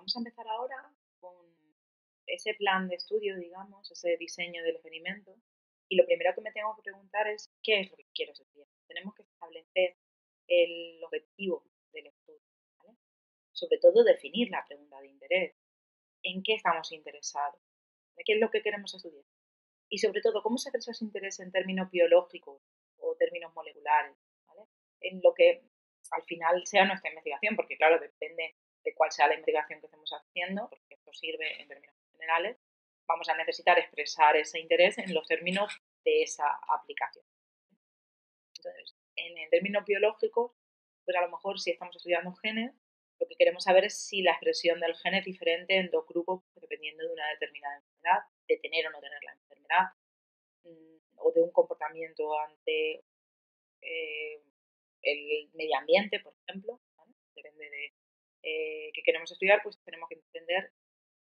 vamos a empezar ahora con ese plan de estudio, digamos, ese diseño del experimento. Y lo primero que me tengo que preguntar es qué es lo que quiero estudiar. Tenemos que establecer el objetivo del estudio. Sobre todo definir la pregunta de interés. ¿En qué estamos interesados? ¿De qué es lo que queremos estudiar? Y sobre todo, ¿cómo se expresa ese interés en términos biológicos o términos moleculares? En lo que al final sea nuestra investigación, porque claro, depende de cuál sea la investigación que estemos haciendo, porque esto sirve en términos generales, vamos a necesitar expresar ese interés en los términos de esa aplicación. Entonces, en términos biológicos, pues a lo mejor si estamos estudiando genes, lo que queremos saber es si la expresión del gen es diferente en dos grupos dependiendo de una determinada enfermedad, de tener o no tener la enfermedad, mm, o de un comportamiento ante eh, el medio ambiente, por ejemplo. Depende de eh, qué queremos estudiar, pues tenemos que entender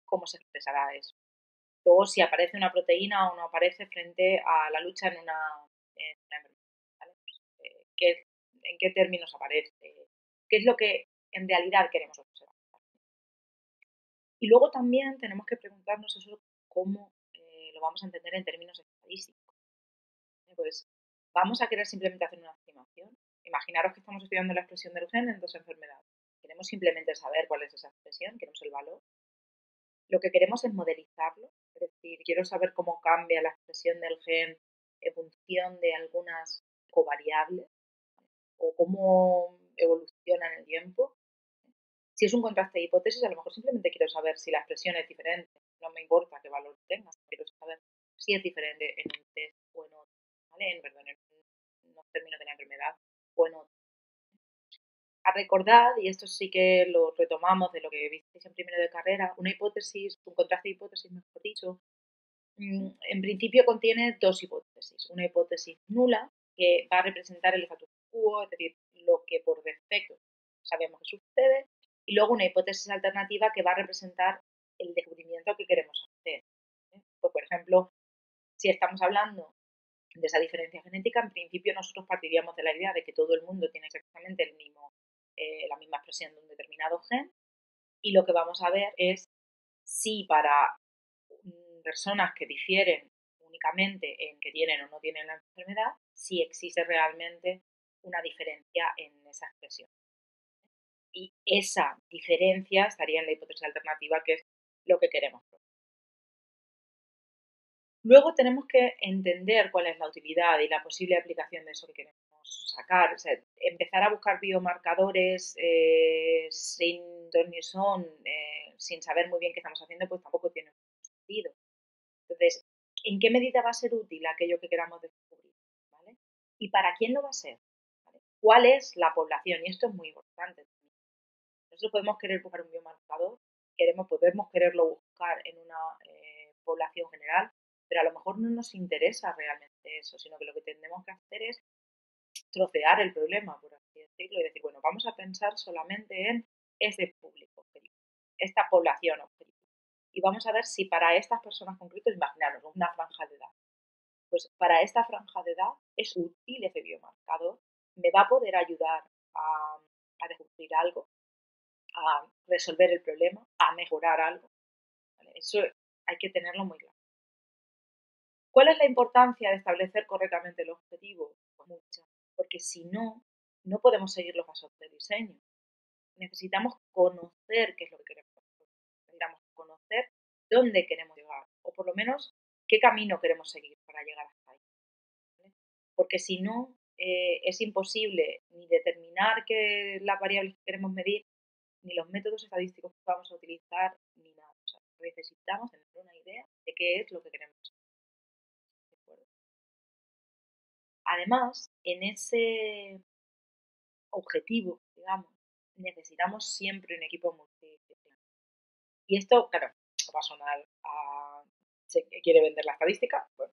cómo se expresará eso. Luego, si aparece una proteína o no aparece frente a la lucha en una, enfermedad. Pues, eh, ¿En qué términos aparece? ¿Qué es lo que en realidad queremos observar. Y luego también tenemos que preguntarnos eso cómo eh, lo vamos a entender en términos estadísticos. Pues vamos a querer simplemente hacer una estimación. Imaginaros que estamos estudiando la expresión del gen en dos enfermedades. Simplemente saber cuál es esa expresión, queremos el valor. Lo que queremos es modelizarlo, es decir, quiero saber cómo cambia la expresión del gen en función de algunas covariables o cómo evoluciona en el tiempo. Si es un contraste de hipótesis, a lo mejor simplemente quiero saber si la expresión es diferente. No me importa qué valor tenga, quiero saber si es diferente en un test o en otro, ¿vale? En, perdón, en unos términos de la enfermedad o en otro. A recordar, y esto sí que lo retomamos de lo que visteis en primero de carrera, una hipótesis, un contraste de hipótesis, mejor dicho, mm, en principio contiene dos hipótesis. Una hipótesis nula, que va a representar el status quo, es decir, lo que por defecto sabemos que sucede, y luego una hipótesis alternativa que va a representar el descubrimiento que queremos hacer. ¿eh? Pues, por ejemplo, si estamos hablando de esa diferencia genética, en principio nosotros partiríamos de la idea de que todo el mundo tiene exactamente el mismo, eh, la misma expresión de un determinado gen y lo que vamos a ver es si para personas que difieren únicamente en que tienen o no tienen la enfermedad, si existe realmente una diferencia en esa expresión y esa diferencia estaría en la hipótesis alternativa, que es lo que queremos. Luego tenemos que entender cuál es la utilidad y la posible aplicación de eso que queremos sacar. empezar a buscar biomarcadores eh, sin don ni son, sin saber muy bien qué estamos haciendo, pues tampoco tiene sentido. Entonces, ¿en qué medida va a ser útil aquello que queramos descubrir? ¿Y para quién lo va a ser? ¿Cuál es la población? Y esto es muy importante. Nosotros podemos querer buscar un biomarcador, queremos, podemos quererlo buscar en una eh, población general, pero a lo mejor no nos interesa realmente eso, sino que lo que tenemos que hacer es trocear el problema, por así decirlo, y decir, bueno, vamos a pensar solamente en ese público objetivo, esta población objetivo. Y vamos a ver si para estas personas concretas, imaginaros, una franja de edad, pues para esta franja de edad es útil ese biomarcador, me va a poder ayudar a, a descubrir algo a resolver el problema, a mejorar algo. Eso hay que tenerlo muy claro. ¿Cuál es la importancia de establecer correctamente el objetivo? Mucha, porque si no, no podemos seguir los pasos de diseño. Necesitamos conocer qué es lo que queremos Necesitamos conocer dónde queremos llegar, o por lo menos qué camino queremos seguir para llegar hasta ahí. Porque si no, eh, es imposible ni determinar qué las variables que queremos medir, ni los métodos estadísticos que vamos a utilizar, ni nada. O sea, necesitamos tener una idea de qué es lo que queremos. Además, en ese objetivo, digamos, necesitamos siempre un equipo multidisciplinar. Y esto, claro, va a sonar a... Se quiere vender la estadística, bueno,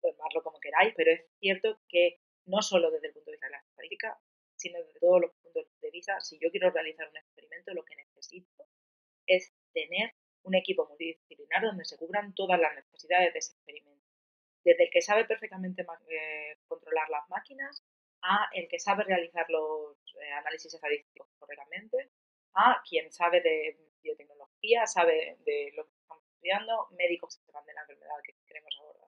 tomarlo como queráis, pero es cierto que no solo desde el punto de vista de la estadística, sino desde todos los puntos de vista, si yo quiero realizar un experimento, lo que necesito es tener un equipo multidisciplinar donde se cubran todas las necesidades de ese experimento. Desde el que sabe perfectamente eh, controlar las máquinas, a el que sabe realizar los eh, análisis estadísticos correctamente, a quien sabe de biotecnología sabe de lo que estamos estudiando, médicos que sepan de la enfermedad que queremos abordar.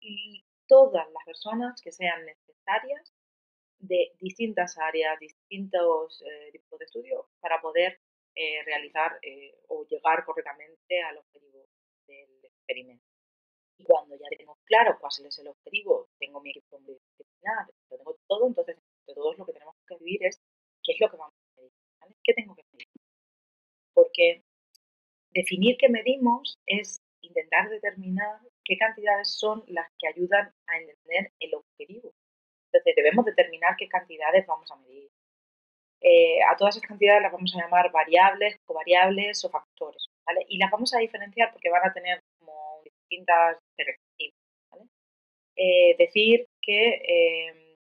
Y todas las personas que sean necesarias de distintas áreas, distintos eh, tipos de estudio para poder realizar o llegar correctamente al objetivo del experimento. Y cuando ya tengo claro cuál es el objetivo, tengo mi equipo multidisciplinar, lo tengo todo, entonces de todo lo que tenemos que vivir es qué es lo que vamos a medir, ¿Qué tengo que medir? Porque definir qué medimos es intentar determinar qué cantidades son las que ayudan a entender el objetivo. Entonces debemos determinar qué cantidades vamos a medir. Eh, a todas esas cantidades las vamos a llamar variables, covariables o factores. ¿vale? Y las vamos a diferenciar porque van a tener distintas. Eh, decir que em,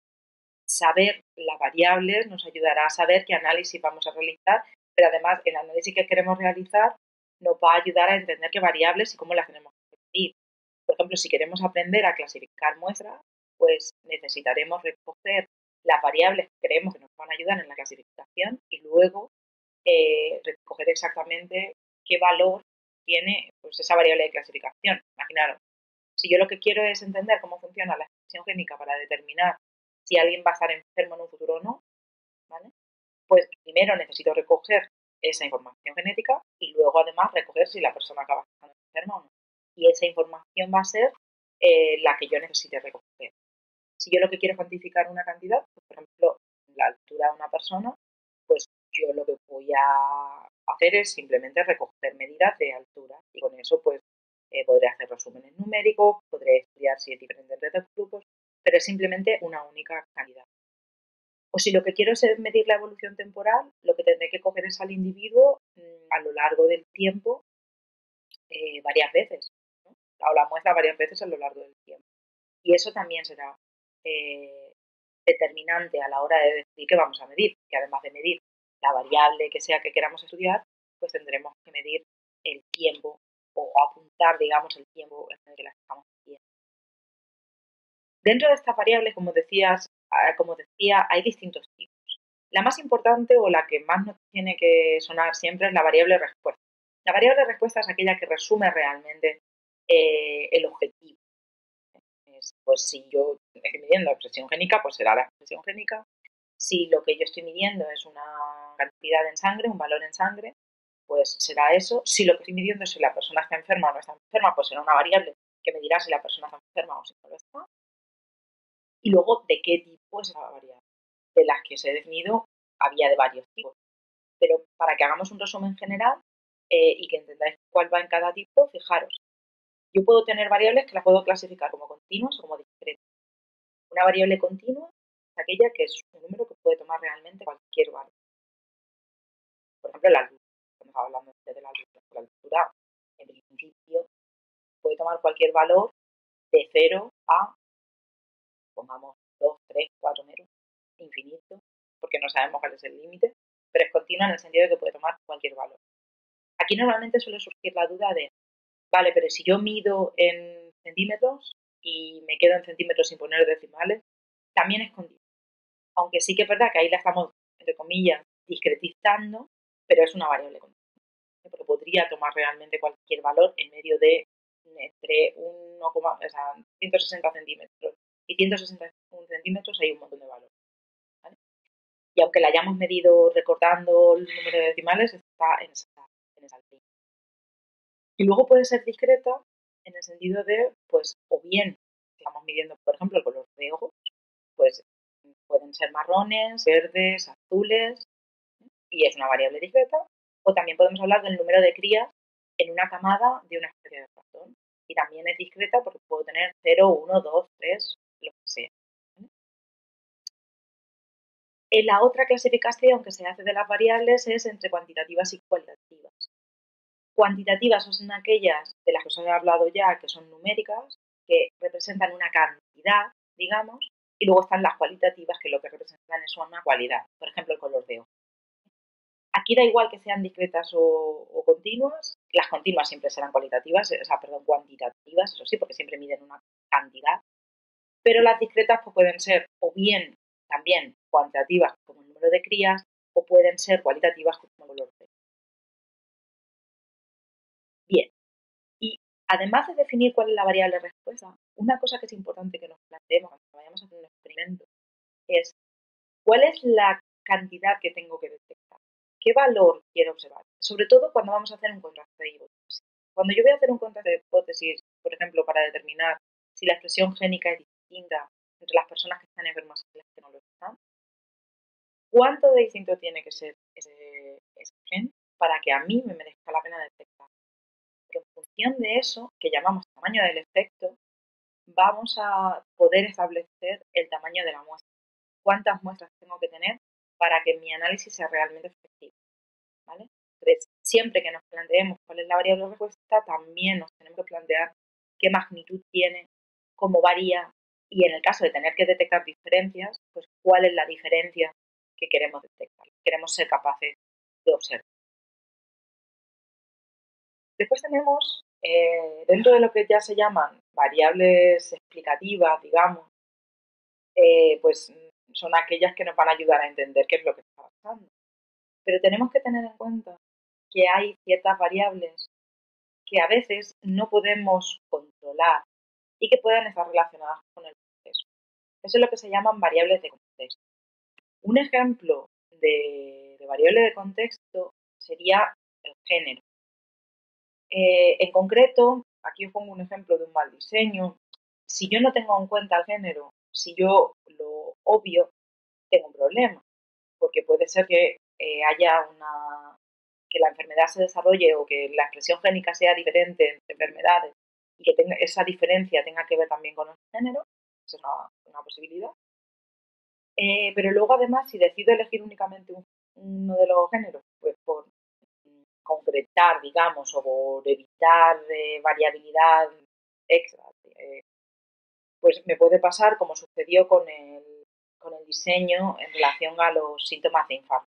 saber las variables nos ayudará a saber qué análisis vamos a realizar, pero además el análisis que queremos realizar nos va a ayudar a entender qué variables y cómo las tenemos que medir. Por ejemplo, si queremos aprender a clasificar muestras, pues necesitaremos recoger las variables que creemos que nos van a ayudar en la clasificación y luego eh, recoger exactamente qué valor tiene pues, esa variable de clasificación. Imaginaros, si yo lo que quiero es entender cómo funciona la expresión génica para determinar si alguien va a estar enfermo en un futuro o no, ¿vale? pues primero necesito recoger esa información genética y luego además recoger si la persona acaba estando enferma o no. Y esa información va a ser eh, la que yo necesite recoger. Si yo lo que quiero es cuantificar una cantidad, pues, por ejemplo, la altura de una persona, pues yo lo que voy a hacer es simplemente recoger medidas de altura y con eso pues eh, podré hacer resúmenes numéricos, podré estudiar si es diferente entre dos grupos, pero es simplemente una única cantidad. O si lo que quiero es medir la evolución temporal, lo que tendré que coger es al individuo mm, a lo largo del tiempo eh, varias veces, o la muestra varias veces a lo largo del tiempo. Y eso también será eh, determinante a la hora de decidir qué vamos a medir, que además de medir la variable que sea que queramos estudiar, pues tendremos que medir el tiempo o apuntar, digamos, el tiempo en el que las estamos midiendo. Dentro de estas variables, como decías, ah, como decía, hay distintos tipos. La más importante o la que más nos tiene que sonar siempre es la variable respuesta. La variable respuesta es aquella que resume realmente eh, el objetivo pues si yo estoy midiendo expresión génica, pues será la expresión génica. Si lo que yo estoy midiendo es una cantidad en sangre, un valor en sangre, pues será eso. Si lo que estoy midiendo es si la persona está enferma o no está enferma, pues será una variable que me dirá si la persona está enferma o si no lo está. Y luego, ¿de qué tipo es esa variable? De las que os he definido, había de varios tipos. Pero para que hagamos un resumen general eh, y que entendáis cuál va en cada tipo, fijaros, yo puedo tener variables que las puedo clasificar como continuas o como discretas. Una variable continua aquella que es un número que puede tomar realmente cualquier valor. Por ejemplo, la altura. Estamos hablando de la altura. La altura, en principio, puede tomar cualquier valor de 0 a, pongamos, 2, 3, 4 metros, infinito, porque no sabemos cuál es el límite, pero es continua en el sentido de que puede tomar cualquier valor. Aquí normalmente suele surgir la duda de Vale, pero si yo mido en centímetros y me quedo en centímetros sin poner decimales, también es continua. Aunque sí que es verdad que ahí la estamos, entre comillas, discretizando, pero es una variable. Porque podría tomar realmente cualquier valor en medio de entre 1, o sea, 160 centímetros y 161 centímetros hay un montón de valores. Y aunque la hayamos medido recortando el número de decimales, está en esa, en esa línea. Y luego puede ser discreta en el sentido de, pues, o bien estamos midiendo, por ejemplo, el color de ojos, pues pueden ser marrones, verdes, azules, y es una variable discreta. O también podemos hablar del número de crías en una camada de una especie de ratón. Y también es discreta porque puedo tener 0, 1, 2, 3, lo que sea. En la otra clasificación que se hace de las variables es entre cuantitativas y cualitativas. Cuantitativas son aquellas de las que os he hablado ya, que son numéricas, que representan una cantidad, digamos, y luego están las cualitativas, que lo que representan es una cualidad, por ejemplo, el color de ojo. Aquí da igual que sean discretas o, continuas, las continuas siempre serán cualitativas, o sea, perdón, cuantitativas, eso sí, porque siempre miden una cantidad, pero las discretas pues, pueden ser o bien también cuantitativas como el número de crías, o pueden ser cualitativas como el color de además de definir cuál es la variable respuesta, una cosa que es importante que nos planteemos cuando vayamos a hacer un experimento es cuál es la cantidad que tengo que detectar, qué valor quiero observar, sobre todo cuando vamos a hacer un contraste de hipótesis. Cuando yo voy a hacer un contraste de hipótesis, por ejemplo, para determinar si la expresión génica es distinta entre las personas que están enfermas y las que no lo están, ¿cuánto de distinto tiene que ser ese, ese gen para que a mí me merezca la pena detectar? De eso, que llamamos tamaño del efecto, vamos a poder establecer el tamaño de la muestra. ¿Cuántas muestras tengo que tener para que mi análisis sea realmente efectivo? Entonces, siempre que nos planteemos cuál es la variable de respuesta, también nos tenemos que plantear qué magnitud tiene, cómo varía y en el caso de tener que detectar diferencias, pues cuál es la diferencia que queremos detectar, queremos ser capaces de observar. Después tenemos, eh, dentro de lo que ya se llaman variables explicativas, digamos, eh, pues son aquellas que nos van a ayudar a entender qué es lo que está pasando. Pero tenemos que tener en cuenta que hay ciertas variables que a veces no podemos controlar y que pueden estar relacionadas con el proceso. Eso es lo que se llaman variables de contexto. Un ejemplo de, de variable de contexto sería el género. Eh, en concreto, aquí os pongo un ejemplo de un mal diseño. Si yo no tengo en cuenta el género, si yo lo obvio, tengo un problema, porque puede ser que eh, haya una que la enfermedad se desarrolle o que la expresión génica sea diferente entre enfermedades y que tenga, esa diferencia tenga que ver también con el género, esa es una, posibilidad. Eh, pero luego además, si decido elegir únicamente uno de los géneros, pues por concretar, digamos, o por evitar eh, variabilidad extra, eh, pues me puede pasar como sucedió con el, con el diseño en relación a los síntomas de infarto.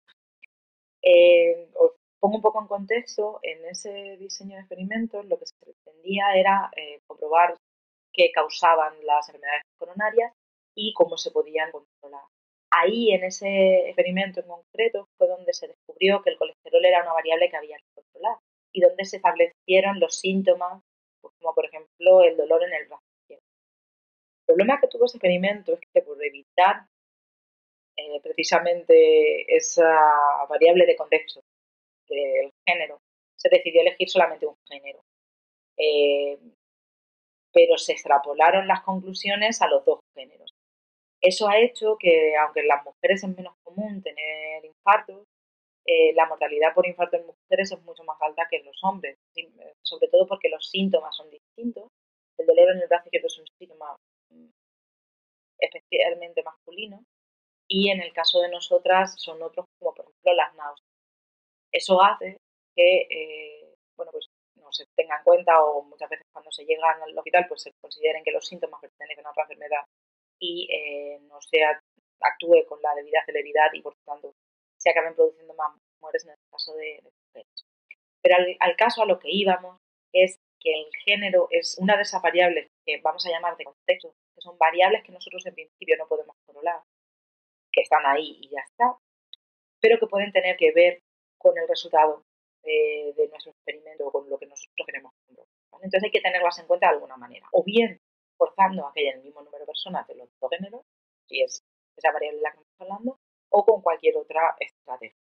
Eh, os pongo un poco en contexto, en ese diseño de experimentos lo que se pretendía era comprobar qué causaban las enfermedades coronarias y cómo se podían controlar. Ahí, en ese experimento en concreto, fue donde se descubrió que el colesterol era una variable que había que controlar y donde se establecieron los síntomas, pues, como por ejemplo el dolor en el brazo izquierdo. El problema que tuvo ese experimento es que por evitar eh, precisamente esa variable de contexto del género, se decidió elegir solamente un género. Eh, pero se extrapolaron las conclusiones a los dos géneros. Eso ha hecho que, aunque en las mujeres es menos común tener infartos, eh, la mortalidad por infarto en mujeres es mucho más alta que en los hombres, sobre todo porque los síntomas son distintos. El dolor en el brazo izquierdo es un síntoma mm, especialmente masculino y en el caso de nosotras son otros como por ejemplo las náuseas. Eso hace que eh, bueno, pues no se tenga en cuenta o muchas veces cuando se llegan al hospital pues se consideren que los síntomas pertenecen a otra enfermedad y eh, no se actúe con la debida celeridad y por tanto se acaben produciendo más muertes en el caso de, mujeres. Pero al, caso a lo que íbamos es que el género es una de esas variables que vamos a llamar de contexto, que son variables que nosotros en principio no podemos controlar, que están ahí y ya está, pero que pueden tener que ver con el resultado de, nuestro experimento o con lo que nosotros queremos controlar. Entonces hay que tenerlas en cuenta de alguna manera. O bien forzando a que haya el mismo número de personas de los dos géneros, si es esa variable de la que estamos hablando, o con cualquier otra estrategia.